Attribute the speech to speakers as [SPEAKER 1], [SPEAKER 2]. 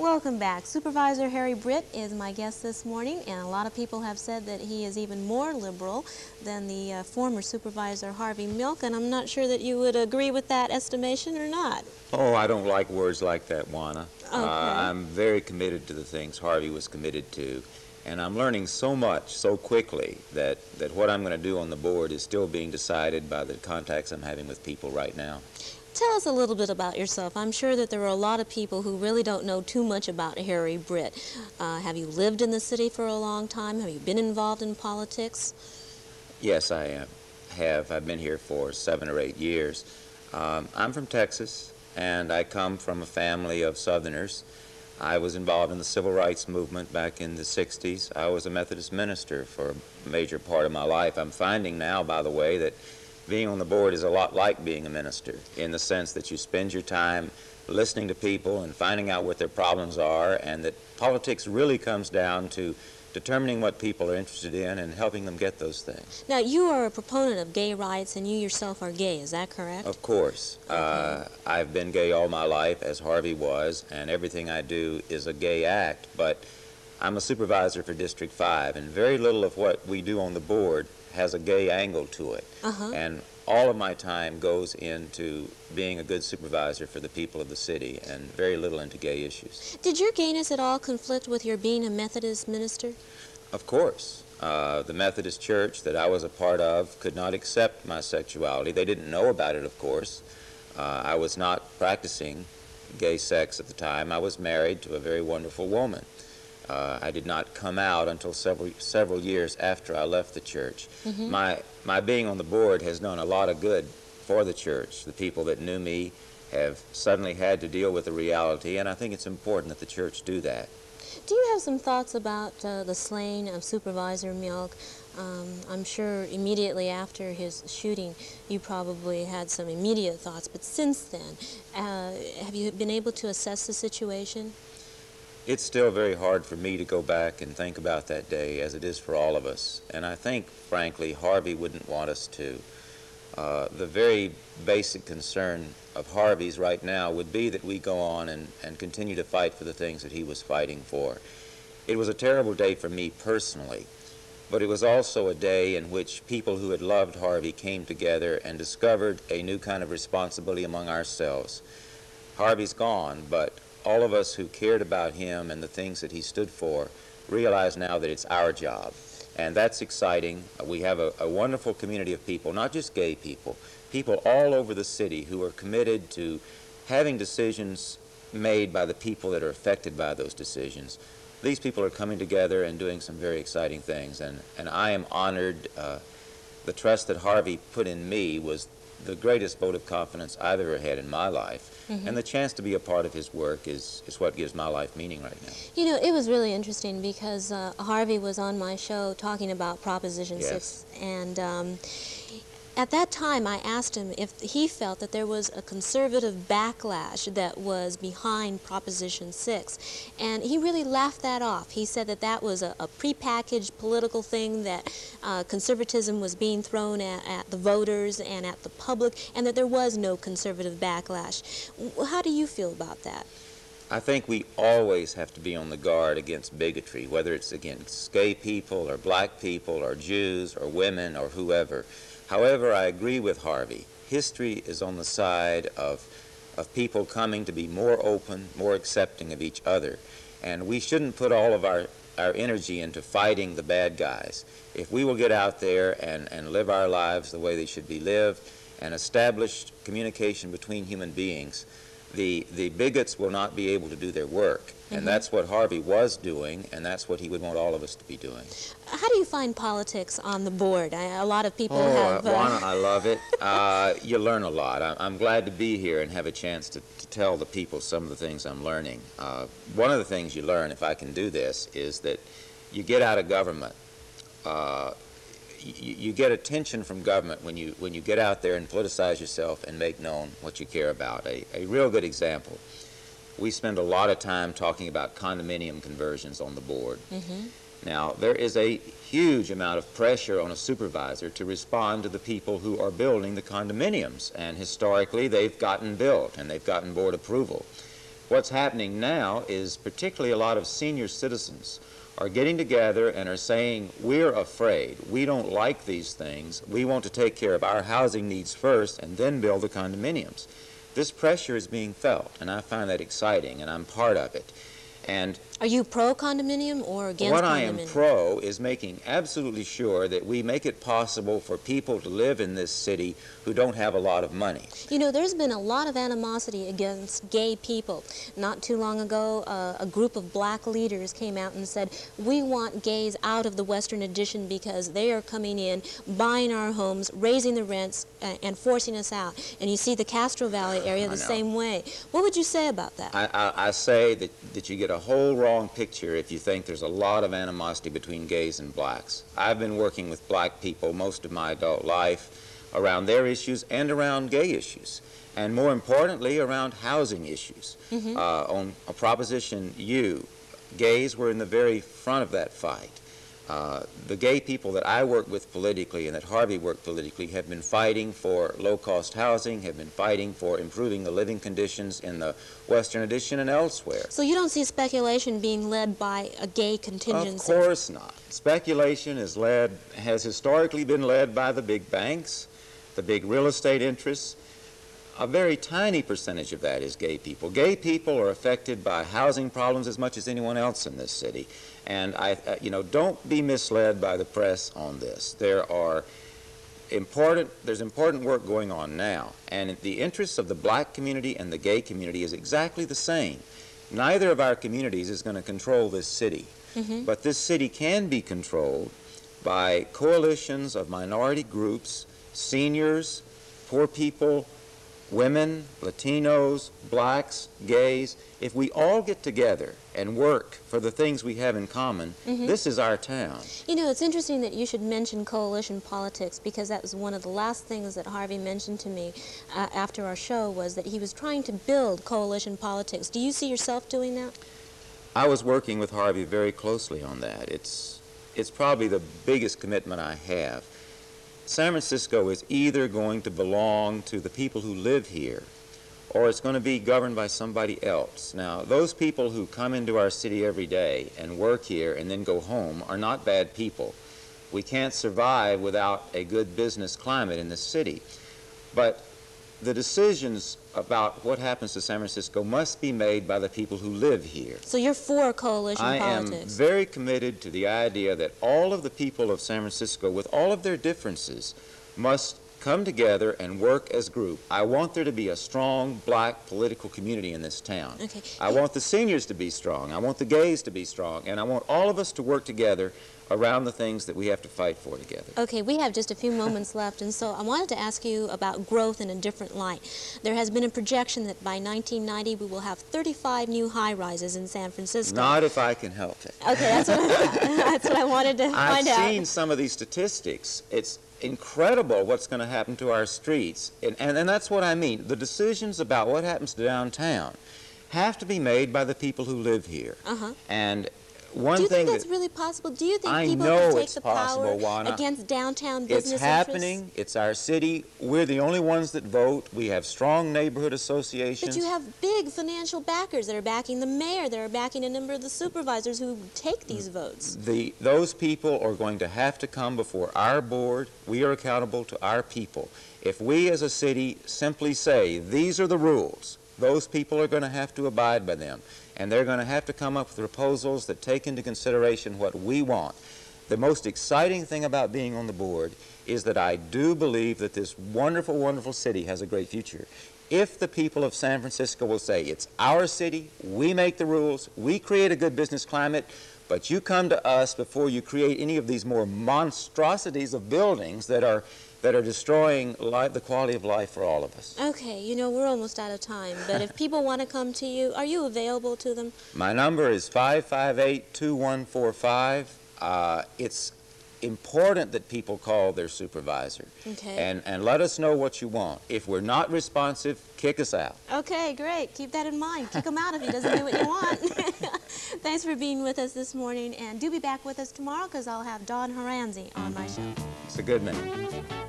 [SPEAKER 1] Welcome back. Supervisor Harry Britt is my guest this morning, and a lot of people have said that he is even more liberal than the uh, former supervisor Harvey Milk, and I'm not sure that you would agree with that estimation or not.
[SPEAKER 2] Oh, I don't like words like that, Juana.
[SPEAKER 1] Okay.
[SPEAKER 2] Uh, I'm very committed to the things Harvey was committed to, and I'm learning so much so quickly that, that what I'm going to do on the board is still being decided by the contacts I'm having with people right now.
[SPEAKER 1] Tell us a little bit about yourself. I'm sure that there are a lot of people who really don't know too much about Harry Britt. Uh, have you lived in the city for a long time? Have you been involved in politics?
[SPEAKER 2] Yes, I am. have. I've been here for seven or eight years. Um, I'm from Texas, and I come from a family of Southerners. I was involved in the civil rights movement back in the 60s. I was a Methodist minister for a major part of my life. I'm finding now, by the way, that being on the board is a lot like being a minister in the sense that you spend your time listening to people and finding out what their problems are, and that politics really comes down to determining what people are interested in and helping them get those things.
[SPEAKER 1] Now, you are a proponent of gay rights, and you yourself are gay, is that correct?
[SPEAKER 2] Of course.
[SPEAKER 1] Okay.
[SPEAKER 2] Uh, I've been gay all my life, as Harvey was, and everything I do is a gay act, but I'm a supervisor for District 5, and very little of what we do on the board has a gay angle to it.
[SPEAKER 1] Uh-huh.
[SPEAKER 2] And all of my time goes into being a good supervisor for the people of the city and very little into gay issues.
[SPEAKER 1] Did your gayness at all conflict with your being a Methodist minister?
[SPEAKER 2] Of course. Uh, the Methodist Church that I was a part of could not accept my sexuality. They didn't know about it, of course. Uh, I was not practicing gay sex at the time. I was married to a very wonderful woman. Uh, I did not come out until several several years after I left the church.
[SPEAKER 1] Mhm.
[SPEAKER 2] My my being on the board has done a lot of good for the church. The people that knew me have suddenly had to deal with the reality, and I think it's important that the church do that.
[SPEAKER 1] Do you have some thoughts about uh, the slaying of Supervisor Milk? Um, I'm sure immediately after his shooting, you probably had some immediate thoughts, but since then, uh, have you been able to assess the situation?
[SPEAKER 2] It's still very hard for me to go back and think about that day, as it is for all of us. And I think, frankly, Harvey wouldn't want us to. Uh, the very basic concern of Harvey's right now would be that we go on and, and continue to fight for the things that he was fighting for. It was a terrible day for me personally, but it was also a day in which people who had loved Harvey came together and discovered a new kind of responsibility among ourselves. Harvey's gone, but all of us who cared about him and the things that he stood for realize now that it's our job. And that's exciting. We have a, a wonderful community of people, not just gay people, people all over the city who are committed to having decisions made by the people that are affected by those decisions. These people are coming together and doing some very exciting things, and, and I am honored. Uh, the trust that Harvey put in me was the greatest vote of confidence I've ever had in my life.
[SPEAKER 1] Mhm.
[SPEAKER 2] And the chance to be a part of his work is, is what gives my life meaning right now.
[SPEAKER 1] You know, it was really interesting because uh, Harvey was on my show talking about Proposition
[SPEAKER 2] Yes.
[SPEAKER 1] 6, and um, at that time I asked him if he felt that there was a conservative backlash that was behind Proposition 6, and he really laughed that off. He said that that was a, a prepackaged political thing, that uh, conservatism was being thrown at, at the voters and at the public, and that there was no conservative backlash. How do you feel about that?
[SPEAKER 2] I think we always have to be on the guard against bigotry, whether it's against gay people or black people or Jews or women or whoever. However, I agree with Harvey. History is on the side of, of people coming to be more open, more accepting of each other. And we shouldn't put all of our, our energy into fighting the bad guys. If we will get out there and, and live our lives the way they should be lived and establish communication between human beings, the, the bigots will not be able to do their work.
[SPEAKER 1] Mhm.
[SPEAKER 2] And that's what Harvey was doing, and that's what he would want all of us to be doing.
[SPEAKER 1] How do you find politics on the board? I, a lot of people
[SPEAKER 2] oh,
[SPEAKER 1] have.
[SPEAKER 2] uh, Juana, I love it. Uh, you learn a lot. I, I'm glad to be here and have a chance to, to tell the people some of the things I'm learning. Uh, one of the things you learn, if I can do this, is that you get out of government. Uh, you, you get attention from government when you when you get out there and politicize yourself and make known what you care about. A, a real good example. We spend a lot of time talking about condominium conversions on the board.
[SPEAKER 1] hmm
[SPEAKER 2] Now, there is a huge amount of pressure on a supervisor to respond to the people who are building the condominiums, and historically they've gotten built and they've gotten board approval. What's happening now is particularly a lot of senior citizens are getting together and are saying, we're afraid, we don't like these things, we want to take care of our housing needs first and then build the condominiums. This pressure is being felt, and I find that exciting, and I'm part of it. And
[SPEAKER 1] Are you pro condominium or against
[SPEAKER 2] what
[SPEAKER 1] condominium?
[SPEAKER 2] What I am pro is making absolutely sure that we make it possible for people to live in this city who don't have a lot of money.
[SPEAKER 1] You know, there's been a lot of animosity against gay people. Not too long ago, uh, a group of black leaders came out and said, we want gays out of the Western Addition because they are coming in, buying our homes, raising the rents, uh, and forcing us out. And you see the Castro Valley area the same way. What would you say about that?
[SPEAKER 2] I, I, I say that, that you get a whole wrong picture if you think there's a lot of animosity between gays and blacks. I've been working with black people most of my adult life around their issues and around gay issues, and more importantly, around housing issues.
[SPEAKER 1] Mhm.
[SPEAKER 2] Uh, on a Proposition U, gays were in the very front of that fight. Uh, the gay people that I work with politically and that Harvey worked politically have been fighting for low-cost housing, have been fighting for improving the living conditions in the Western Addition and elsewhere.
[SPEAKER 1] So you don't see speculation being led by a gay
[SPEAKER 2] contingent?
[SPEAKER 1] Of
[SPEAKER 2] course not. Speculation is led, has historically been led by the big banks, the big real estate interests. A very tiny percentage of that is gay people. Gay people are affected by housing problems as much as anyone else in this city. And I, uh, you know, don't be misled by the press on this. There are important, there's important work going on now, and the interests of the black community and the gay community is exactly the same. Neither of our communities is going to control this city,
[SPEAKER 1] Mhm.
[SPEAKER 2] but this city can be controlled by coalitions of minority groups, seniors, poor people, women, Latinos, blacks, gays. If we all get together and work for the things we have in common,
[SPEAKER 1] Mhm.
[SPEAKER 2] this is our town.
[SPEAKER 1] You know, it's interesting that you should mention coalition politics because that was one of the last things that Harvey mentioned to me uh, after our show was that he was trying to build coalition politics. Do you see yourself doing that?
[SPEAKER 2] I was working with Harvey very closely on that. It's, it's probably the biggest commitment I have. San Francisco is either going to belong to the people who live here or it's going to be governed by somebody else. Now, those people who come into our city every day and work here and then go home are not bad people. We can't survive without a good business climate in this city. But the decisions about what happens to San Francisco must be made by the people who live here.
[SPEAKER 1] So you're for coalition politics?
[SPEAKER 2] I am very committed to the idea that all of the people of San Francisco, with all of their differences, must come together and work as a group. I want there to be a strong black political community in this town.
[SPEAKER 1] Okay.
[SPEAKER 2] I want the seniors to be strong. I want the gays to be strong. And I want all of us to work together around the things that we have to fight for together.
[SPEAKER 1] Okay, we have just a few moments left, and so I wanted to ask you about growth in a different light. There has been a projection that by 1990 we will have 35 new high-rises in San Francisco.
[SPEAKER 2] Not if I can help it.
[SPEAKER 1] Okay, that's what, that's what I wanted to
[SPEAKER 2] I've
[SPEAKER 1] find out.
[SPEAKER 2] seen some of these statistics. It's incredible what's going to happen to our streets. And, and, and that's what I mean. The decisions about what happens to downtown have to be made by the people who live here.
[SPEAKER 1] Uh-huh.
[SPEAKER 2] And one
[SPEAKER 1] Do you think that's
[SPEAKER 2] that
[SPEAKER 1] really possible? Do you think
[SPEAKER 2] I
[SPEAKER 1] people
[SPEAKER 2] know
[SPEAKER 1] can take the
[SPEAKER 2] possible,
[SPEAKER 1] power
[SPEAKER 2] Juana.
[SPEAKER 1] against downtown business it's
[SPEAKER 2] happening,
[SPEAKER 1] interests?
[SPEAKER 2] it's our city. We're the only ones that vote. We have strong neighborhood associations.
[SPEAKER 1] But you have big financial backers that are backing the mayor, that are backing a number of the supervisors who take these mm, votes.
[SPEAKER 2] the, those people are going to have to come before our board. We are accountable to our people. If we as a city simply say, these are the rules, those people are going to have to abide by them. And they're going to have to come up with proposals that take into consideration what we want. The most exciting thing about being on the board is that I do believe that this wonderful, wonderful city has a great future. If the people of San Francisco will say, it's our city, we make the rules, we create a good business climate, but you come to us before you create any of these more monstrosities of buildings that are, that are destroying life, the quality of life for all of us.
[SPEAKER 1] Okay, you know, we're almost out of time, but if people want to come to you, are you available to them?
[SPEAKER 2] My number is 558-2145. Uh, it's important that people call their supervisor
[SPEAKER 1] Okay.
[SPEAKER 2] and, and let us know what you want. If we're not responsive, kick us out.
[SPEAKER 1] Okay, great. Keep that in mind. Kick him out if he doesn't do what you want. Thanks for being with us this morning, and do be back with us tomorrow because I'll have Don Haranzi on my show.
[SPEAKER 2] It's a good man.